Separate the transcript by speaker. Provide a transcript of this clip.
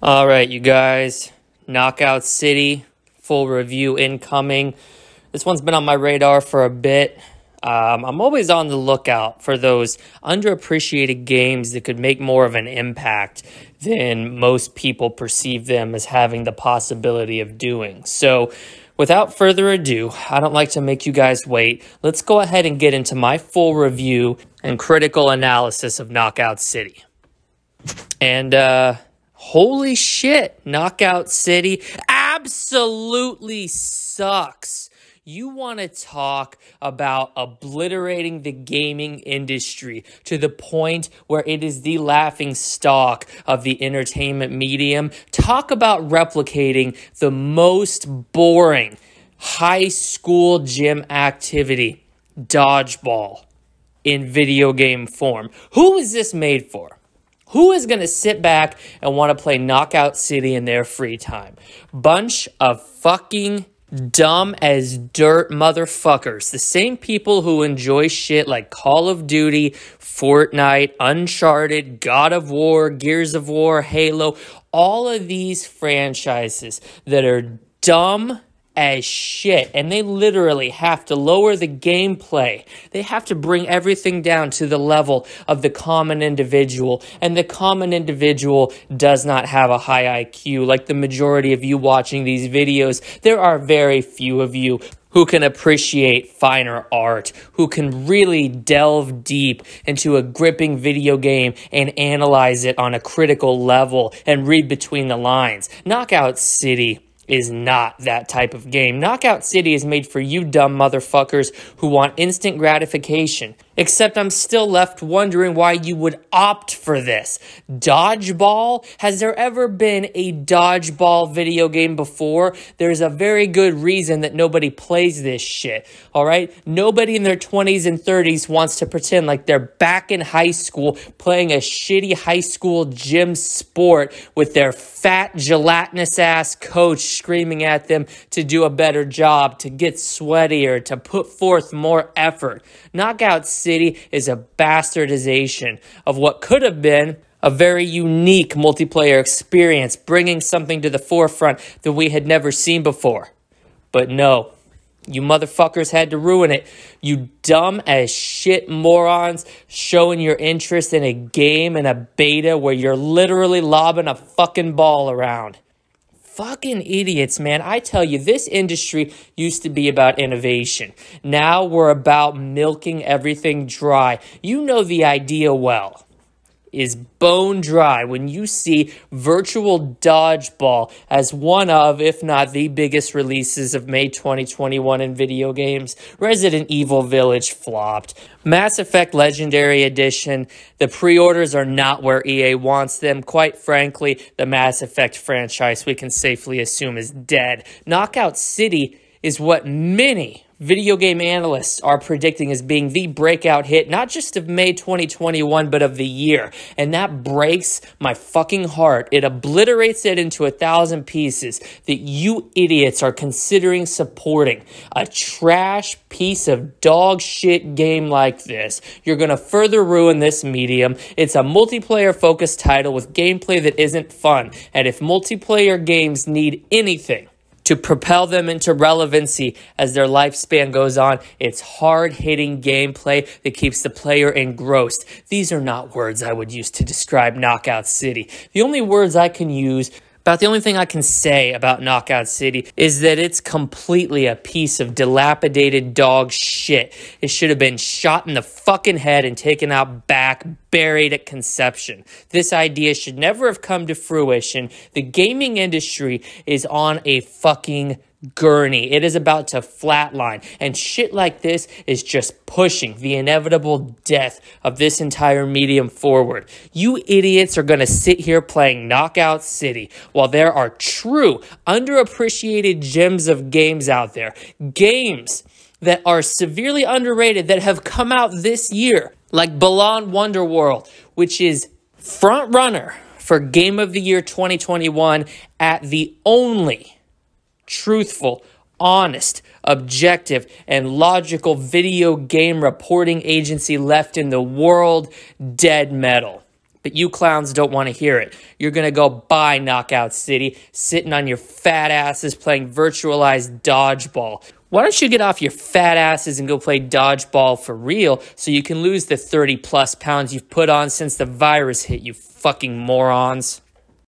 Speaker 1: All right, you guys. Knockout City, full review incoming. This one's been on my radar for a bit. Um, I'm always on the lookout for those underappreciated games that could make more of an impact than most people perceive them as having the possibility of doing. So, without further ado, I don't like to make you guys wait. Let's go ahead and get into my full review and critical analysis of Knockout City. And, uh, holy shit, Knockout City absolutely sucks. You want to talk about obliterating the gaming industry to the point where it is the laughing stock of the entertainment medium. Talk about replicating the most boring high school gym activity, dodgeball, in video game form. Who is this made for? Who is going to sit back and want to play Knockout City in their free time? Bunch of fucking dumb as dirt motherfuckers. The same people who enjoy shit like Call of Duty, Fortnite, Uncharted, God of War, Gears of War, Halo, all of these franchises that are dumb as shit. And they literally have to lower the gameplay. They have to bring everything down to the level of the common individual. And the common individual does not have a high IQ. Like the majority of you watching these videos, there are very few of you who can appreciate finer art, who can really delve deep into a gripping video game and analyze it on a critical level and read between the lines. Knockout City is not that type of game. Knockout City is made for you dumb motherfuckers who want instant gratification. Except I'm still left wondering why you would opt for this. Dodgeball? Has there ever been a dodgeball video game before? There's a very good reason that nobody plays this shit, all right? Nobody in their 20s and 30s wants to pretend like they're back in high school playing a shitty high school gym sport with their fat, gelatinous ass coach screaming at them to do a better job, to get sweatier, to put forth more effort. Knockout City is a bastardization of what could have been a very unique multiplayer experience, bringing something to the forefront that we had never seen before. But no, you motherfuckers had to ruin it. You dumb as shit morons showing your interest in a game and a beta where you're literally lobbing a fucking ball around fucking idiots, man. I tell you, this industry used to be about innovation. Now we're about milking everything dry. You know the idea well is bone dry when you see Virtual Dodgeball as one of, if not the biggest releases of May 2021 in video games. Resident Evil Village flopped. Mass Effect Legendary Edition, the pre orders are not where EA wants them. Quite frankly, the Mass Effect franchise we can safely assume is dead. Knockout City is what many video game analysts are predicting as being the breakout hit, not just of May 2021, but of the year. And that breaks my fucking heart. It obliterates it into a thousand pieces that you idiots are considering supporting a trash piece of dog shit game like this. You're going to further ruin this medium. It's a multiplayer focused title with gameplay that isn't fun. And if multiplayer games need anything, to propel them into relevancy as their lifespan goes on. It's hard hitting gameplay that keeps the player engrossed. These are not words I would use to describe Knockout City. The only words I can use about the only thing I can say about Knockout City is that it's completely a piece of dilapidated dog shit. It should have been shot in the fucking head and taken out back, buried at conception. This idea should never have come to fruition. The gaming industry is on a fucking gurney. It is about to flatline. And shit like this is just pushing the inevitable death of this entire medium forward. You idiots are going to sit here playing Knockout City while there are true, underappreciated gems of games out there. Games that are severely underrated that have come out this year, like Balan Wonderworld, which is front runner for Game of the Year 2021 at the only truthful, honest, objective, and logical video game reporting agency left in the world, Dead Metal. But you clowns don't want to hear it. You're going to go buy Knockout City, sitting on your fat asses playing virtualized dodgeball. Why don't you get off your fat asses and go play dodgeball for real so you can lose the 30 plus pounds you've put on since the virus hit, you fucking morons?